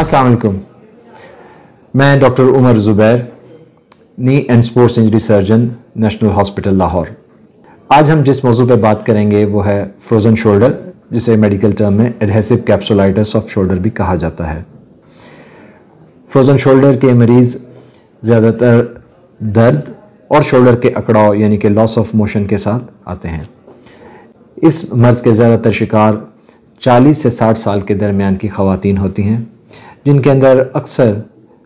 अस्सलाम वालेकुम मैं doctor Umar Zubair, knee and sports injury surgeon, national hospital Lahore. आज हम जिस मौजू पर बात करेंगे, वो है फ्रोज़न शोल्डर, जिसे मेडिकल टर्म में एडहेसिव कैप्सुलाइटिस ऑफ़ शोल्डर भी कहा जाता है। फ्रोज़न शोल्डर के मरीज़ ज़्यादातर दर्द और शोल्डर के अकड़ाव, यानी कि लॉस ऑफ़ मोशन के साथ आते हैं। इस मर्ज़ के ज़्यादातर शिकार 40 से 60 साल के दरमियान की खातन होती हैं। जिनके अंदर अक्सर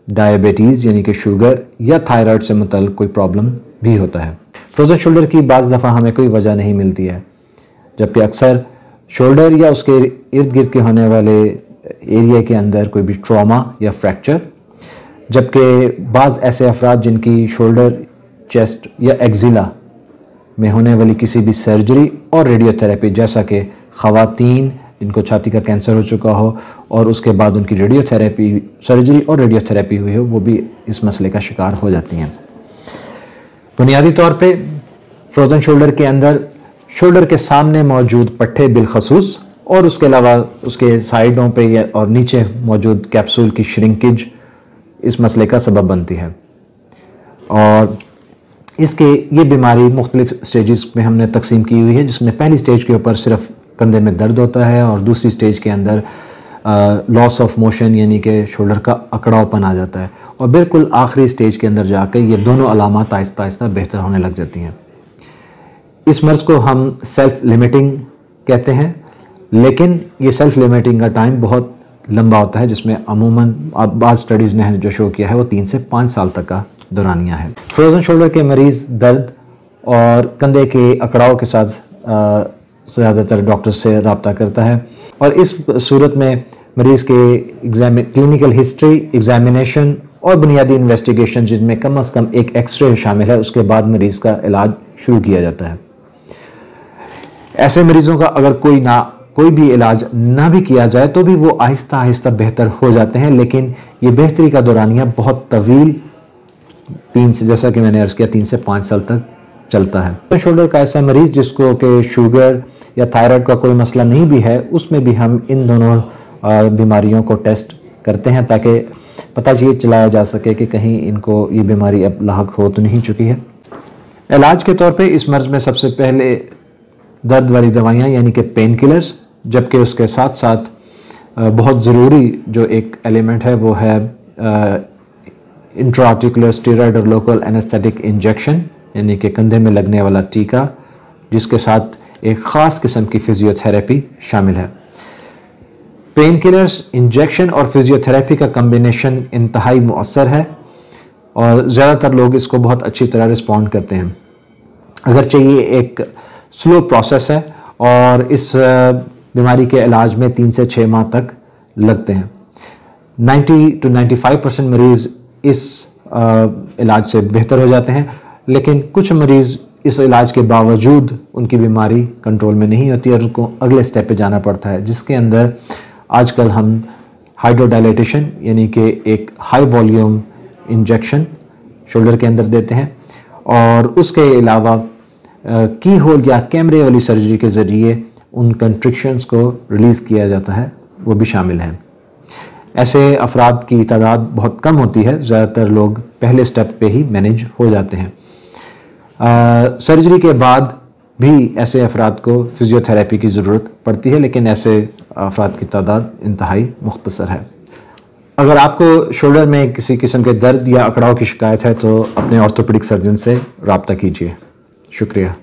डायबिटीज़ यानी कि शुगर या थायराइड से मुतल कोई प्रॉब्लम भी होता है। फ्रोज़न शोल्डर की बाज़ दफ़ा हमें कोई वजह नहीं मिलती है, जबकि अक्सर शोल्डर या उसके इर्द गिर्द के होने वाले एरिया के अंदर कोई भी ट्रॉमा या फ्रैक्चर जबकि बाज़ ऐसे अफराद जिनकी शोल्डर चेस्ट या एक्जिला में होने वाली किसी भी सर्जरी और रेडियोथेरेपी जैसा कि खातन जिनको छाती का कैंसर हो चुका हो और उसके बाद उनकी रेडियोथेरेपी सर्जरी और रेडियोथेरेपी हुई हो, वो भी इस मसले का शिकार हो जाती हैं। बुनियादी तौर पे फ्रोज़न शोल्डर के अंदर शोल्डर के सामने मौजूद पट्टे बिलखसूस और उसके अलावा उसके साइडों पे और नीचे मौजूद कैप्सूल की श्रिंकेज इस मसले का सबब बनती है। और इसके, ये बीमारी मुख्तलिफ़ स्टेजेस में हमने तकसीम की हुई है, जिसमें पहली स्टेज के ऊपर सिर्फ़ कंधे में दर्द होता है और दूसरी स्टेज के अंदर लॉस ऑफ़ मोशन यानी कि शोल्डर का अकड़ावपन आ जाता है। और बिल्कुल आखिरी स्टेज के अंदर जाकर ये दोनों अलामत आहिस्ता आहिस्ता बेहतर होने लग जाती हैं। इस मर्ज़ को हम सेल्फ लिमिटिंग कहते हैं, लेकिन ये सेल्फ लिमिटिंग का टाइम बहुत लंबा होता है, जिसमें अमूमन बाद स्टडीज़ ने जो शो किया है, वो तीन से पाँच साल तक का दौरानिया है। फ्रोज़न शोल्डर के मरीज़ दर्द और कंधे के अकड़ाव के साथ ज़्यादातर डॉक्टर से रबता करता है। और इस सूरत में मरीज़ के एग्ज़ाम क्लिनिकल हिस्ट्री एग्जामिनेशन और बुनियादी इन्वेस्टिगेशन जिनमें कम अज़ कम एक एक्सरे शामिल है, उसके बाद मरीज़ का इलाज शुरू किया जाता है। ऐसे मरीज़ों का अगर कोई ना, कोई भी इलाज ना भी किया जाए तो भी वो आहिस्ता आहिस्ता बेहतर हो जाते हैं, लेकिन ये बेहतरी का दौरानिया बहुत तवील तीन से, जैसा कि मैंने अर्ज़ किया, तीन से पाँच साल तक चलता है। शोल्डर का ऐसा मरीज़ जिसको कि शुगर या थायराइड का कोई मसला नहीं भी है, उसमें भी हम इन दोनों बीमारियों को टेस्ट करते हैं ताकि पता ये चलाया जा सके कि कहीं इनको ये बीमारी अब लाक हो तो नहीं चुकी है। इलाज के तौर पे इस मर्ज़ में सबसे पहले दर्द वाली दवाइयाँ, यानी कि पेन किलर्स जबकि उसके साथ साथ बहुत ज़रूरी जो एक एलिमेंट है, वो है इंट्राटिकुलर स्टीराइड और लोकल एनेस्थेटिक इंजेक्शन यानी कि कंधे में लगने वाला टीका, जिसके साथ एक ख़ास किस्म की फिजियोथेरेपी शामिल है। पेन किलर्स इंजेक्शन और फिजियोथेरेपी का कम्बिनेशन इंतहाई मौसर है और ज़्यादातर लोग इसको बहुत अच्छी तरह रिस्पॉन्ड करते हैं। अगर चाहिए एक स्लो प्रोसेस है और इस बीमारी के इलाज में तीन से छः माह तक लगते हैं। 90 टू 95 परसेंट मरीज़ इस इलाज से बेहतर हो जाते हैं, लेकिन कुछ मरीज़ इस इलाज के बावजूद उनकी बीमारी कंट्रोल में नहीं होती और उनको अगले स्टेप पे जाना पड़ता है, जिसके अंदर आजकल हम हाइड्रोडाइलेटेशन यानी कि एक हाई वॉल्यूम इंजेक्शन शोल्डर के अंदर देते हैं। और उसके अलावा की होल या कैमरे वाली सर्जरी के ज़रिए उन कंट्रिक्शंस को रिलीज़ किया जाता है, वो भी शामिल हैं। ऐसे अफराद की तादाद बहुत कम होती है, ज़्यादातर लोग पहले स्टेप पे ही मैनेज हो जाते हैं। सर्जरी के बाद भी ऐसे अफराद को फिजियोथेरेपी की ज़रूरत पड़ती है, लेकिन ऐसे अफराद की तादाद इंतहाई मुख्तसर है। अगर आपको शोल्डर में किसी किस्म के दर्द या अकड़ाव की शिकायत है तो अपने ऑर्थोपेडिक सर्जन से रबता कीजिए। शुक्रिया।